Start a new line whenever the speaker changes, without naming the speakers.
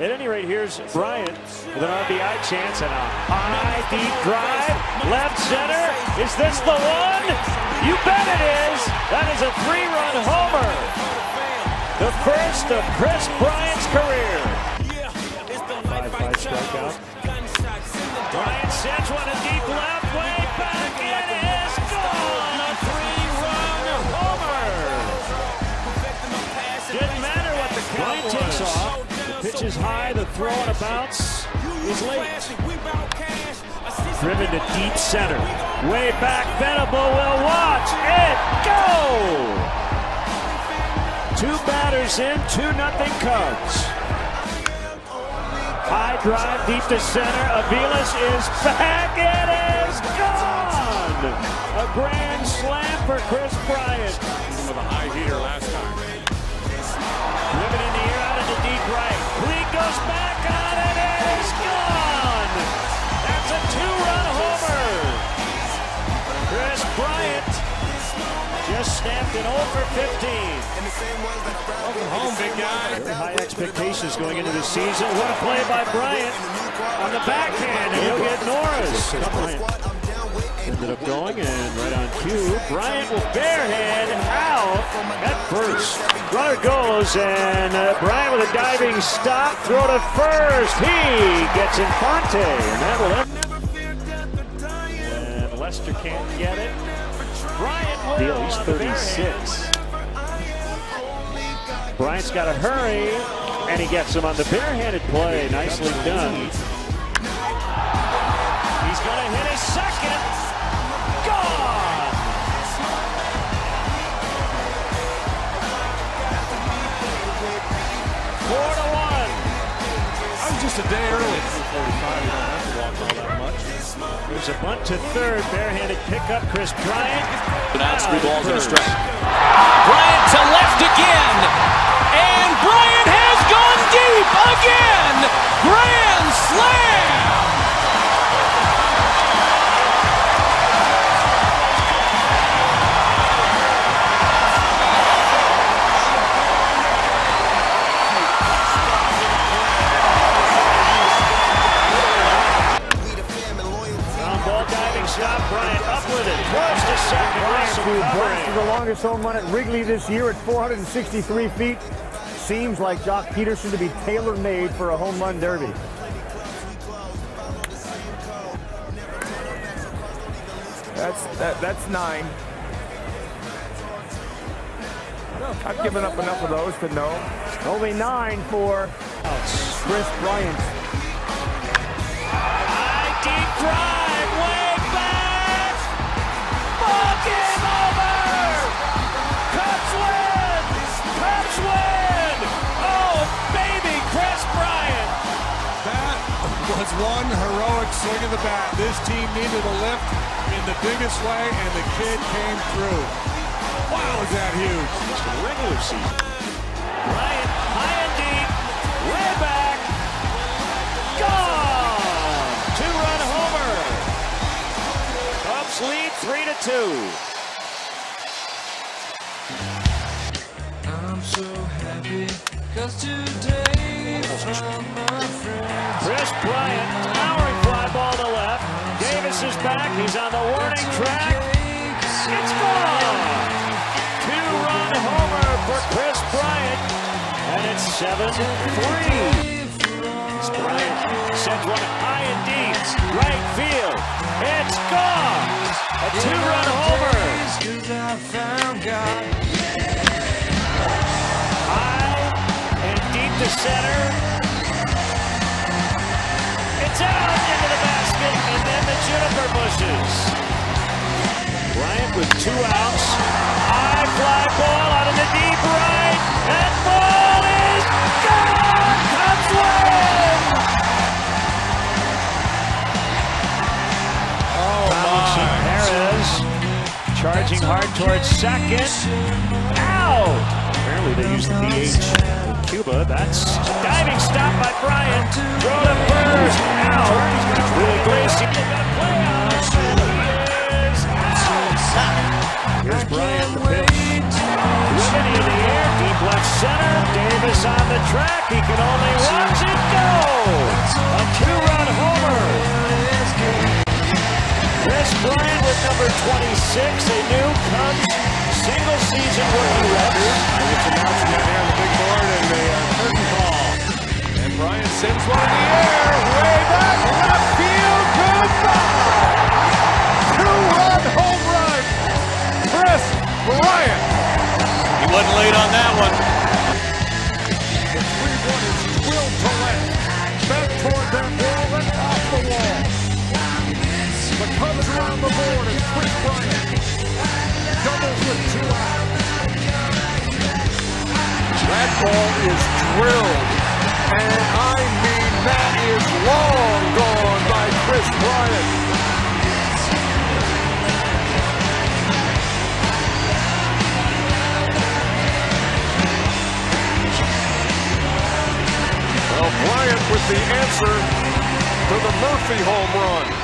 At any rate, here's Bryant with an RBI chance and a high, deep drive. Left center. Is this the one? You bet it is. That is a three-run homer. The first of Kris Bryant's career. Five, five strikeout. Bryant sends one deep Is high. The throw on a bounce is late. Driven to deep center. Way back. Venable will watch it go. Two batters in, two nothing Cubs. High drive deep to center. Aviles is back. It is gone. A grand slam for Kris Bryant.
With a high heater last time.
Just snapped an over 15.
Welcome home, big guy.
Very high expectations going into the season. What a play by Bryant on the backhand, and he'll get Norris. Ended up going, and right on cue, Bryant will barehand out at first. Runner goes, and uh, Bryant with a diving stop, throw to first. He gets Infante, and that will. And Lester can't get it.
Deal, he's 36.
Bryant's got to hurry, and he gets him on the barehanded play. Nicely done. He's going to hit his second. There's a bunt to third. Barehanded pickup. Kris Bryant.
Announced three balls and a strike. Bryant to left again. And Bryant has gone deep again. Grand slam.
The longest home run at Wrigley this year at 463 feet. Seems like Joc Pederson to be tailor-made for a home run derby.
That's that, that's nine. I've given up enough of those to know.
Only nine for Kris Bryant.
One heroic swing of the bat. This team needed a lift in the biggest way, and the kid came through. Wow, is that huge?
Just a regular season. Bryant high and deep, way back. Gone. Two-run homer. Cubs lead three to two.
I'm so happy cause today found my friends.
Bryant, towering fly ball to left. Davis is back. He's on the warning track. It's gone. Two-run homer for Kris Bryant, and it's seven-three. Bryant sends one high and deep, right field. It's gone. A two-run homer. High and deep to center. Bushes. Bryant with two outs. High fly ball out in the deep right. That ball is gone. Cubs win.
Oh,
Robinson
my.
Perez charging hard towards second. Ow! Apparently they used the DH in Cuba. That's a diving stop by Bryant. He can only watch it go. A two-run homer. Kris Bryant with number 26, a new Cubs single-season rookie record.
And it's announced down here on the big board and the uh, curtain call. And Bryant sends one in the air, way back, left field, goodbye. Two-run home run, Kris Bryant.
He wasn't late on that one.
Ball is drilled. And I mean that is long gone by Kris Bryant. Well, Bryant with the answer to the Murphy home run.